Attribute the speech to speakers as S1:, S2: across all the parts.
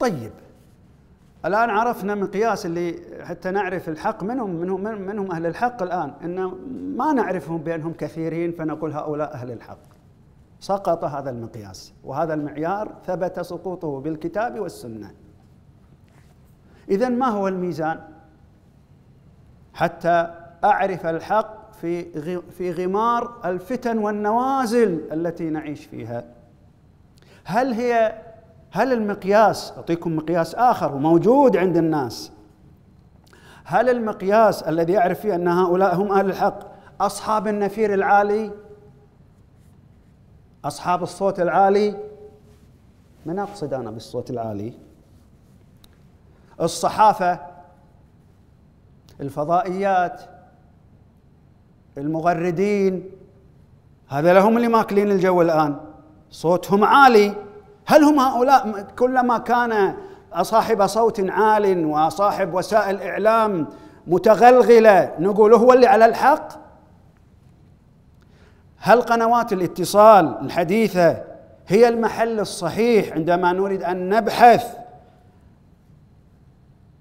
S1: طيب. الآن عرفنا مقياس اللي حتى نعرف الحق منهم منهم منهم أهل الحق الآن إن ما نعرفهم بأنهم كثيرين فنقول هؤلاء أهل الحق. سقط هذا المقياس وهذا المعيار ثبت سقوطه بالكتاب والسنة. إذا ما هو الميزان؟ حتى أعرف الحق في في غمار الفتن والنوازل التي نعيش فيها. هل هي هل المقياس أعطيكم مقياس آخر وموجود عند الناس. هل المقياس الذي يعرف فيه أن هؤلاء هم أهل الحق أصحاب النفير العالي؟ أصحاب الصوت العالي؟ من أقصد أنا بالصوت العالي. الصحافة الفضائيات المغردين هذا لهم اللي ماكلين الجو الآن. صوتهم عالي. هل هم هؤلاء كلما كان صاحب صوت عال وصاحب وسائل إعلام متغلغلة نقول هو اللي على الحق؟ هل قنوات الاتصال الحديثة هي المحل الصحيح عندما نريد أن نبحث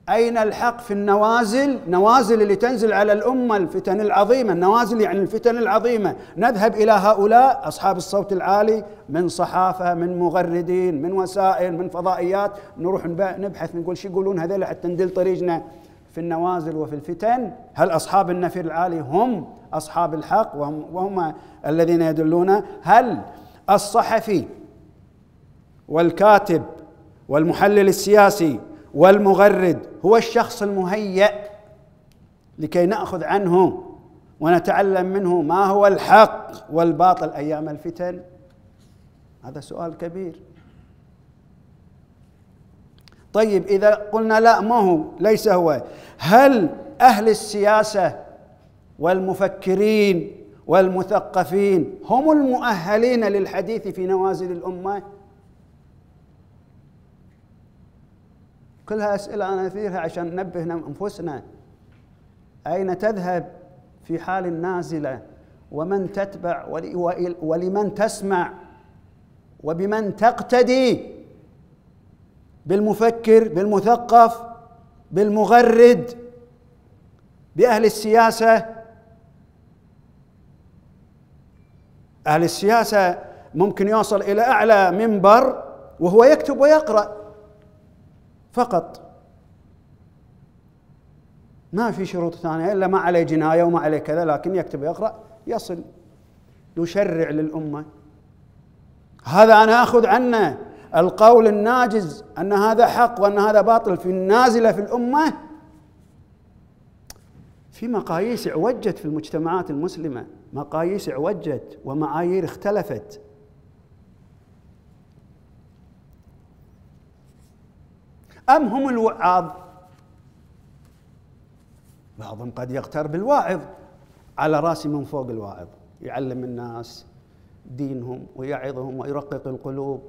S1: أين الحق في النوازل؟ نوازل اللي تنزل على الأمة الفتن العظيمة. النوازل يعني الفتن العظيمة. نذهب إلى هؤلاء أصحاب الصوت العالي من صحافة من مغردين من وسائل من فضائيات. نروح نبحث نقول شو يقولون هذول حتى ندل طريقنا في النوازل وفي الفتن. هل أصحاب النفير العالي هم أصحاب الحق؟ وهم, وهم الذين يدلون. هل الصحفي والكاتب والمحلل السياسي والمغرد هو الشخص المهيأ لكي نأخذ عنه ونتعلم منه ما هو الحق والباطل أيام الفتن. هذا سؤال كبير. طيب إذا قلنا لا ما هو؟ ليس هو. هل أهل السياسة والمفكرين والمثقفين هم المؤهلين للحديث في نوازل الأمة؟ كلها أسئلة أنا أثيرها عشان ننبه أنفسنا. أين تذهب في حال النازلة؟ ومن تتبع؟ ولمن تسمع؟ وبمن تقتدي؟ بالمفكر بالمثقف بالمغرد بأهل السياسة. أهل السياسة ممكن يوصل إلى أعلى منبر وهو يكتب ويقرأ. فقط. ما في شروط ثانية إلا ما عليه جناية وما عليه كذا لكن يكتب ويقرأ يصل. يشرع للأمة. هذا أنا أخذ عنه. القول الناجز أن هذا حق وأن هذا باطل في النازلة في الأمة. في مقاييس عوجت في المجتمعات المسلمة. مقاييس عوجت ومعايير اختلفت. أم هم الوعاظ؟ بعضهم قد يغتر بالواعظ. على راسي من فوق الواعظ. يعلم الناس دينهم ويعظهم ويرقق القلوب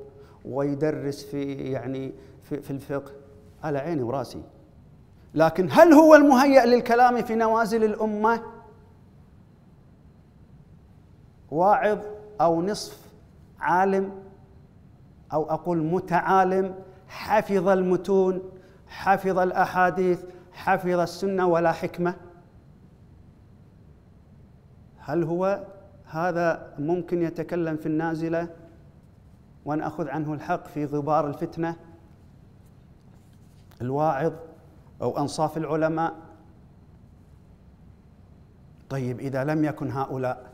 S1: ويدرس في يعني في, في الفقه. على عيني وراسي. لكن هل هو المهيأ للكلام في نوازل الأمة؟ واعظ أو نصف عالم أو أقول متعالم حفظ المتون حفظ الأحاديث حفظ السنة ولا حكمة. هل هو هذا ممكن يتكلم في النازلة؟ وناخذ عنه الحق في غبار الفتنة؟ الواعظ أو أنصاف العلماء؟ طيب إذا لم يكن هؤلاء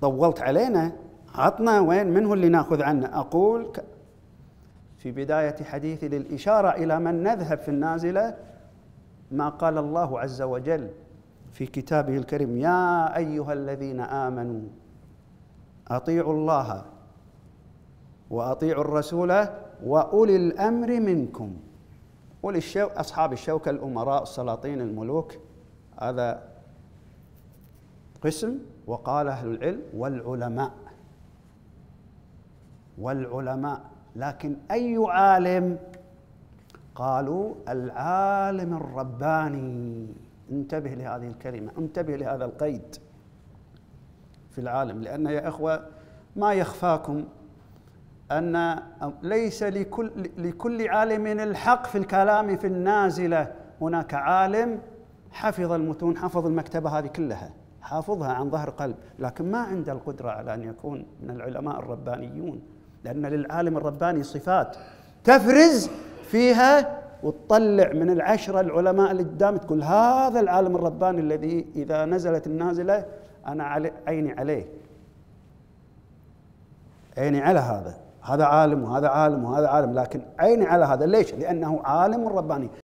S1: طولت علينا عطنا وين؟ من هو اللي نأخذ عنه؟ أقول في بداية حديثي للإشارة إلى من نذهب في النازلة ما قال الله عز وجل في كتابه الكريم يا أيها الذين آمنوا أطيعوا الله وأطيعوا الرسول وأولي الأمر منكم. أولي الشو أصحاب الشوكة الأمراء السلاطين الملوك هذا قسم وقال أهل العلم والعلماء. والعلماء لكن أي عالم قالوا العالم الرباني. انتبه لهذه الكلمة انتبه لهذا القيد في العالم لأن يا إخوة ما يخفاكم أن ليس لكل, لكل عالم الحق في الكلام في النازلة. هناك عالم حفظ المتون حفظ المكتبة هذه كلها حافظها عن ظهر قلب لكن ما عنده القدرة على أن يكون من العلماء الربانيون. لأن للعالم الرباني صفات تفرز فيها وتطلع من العشرة العلماء اللي قدام تقول هذا العالم الرباني الذي إذا نزلت النازلة أنا علي عيني عليه. عيني على هذا. هذا عالم وهذا عالم وهذا عالم لكن عيني على هذا. ليش؟ لأنه عالم رباني.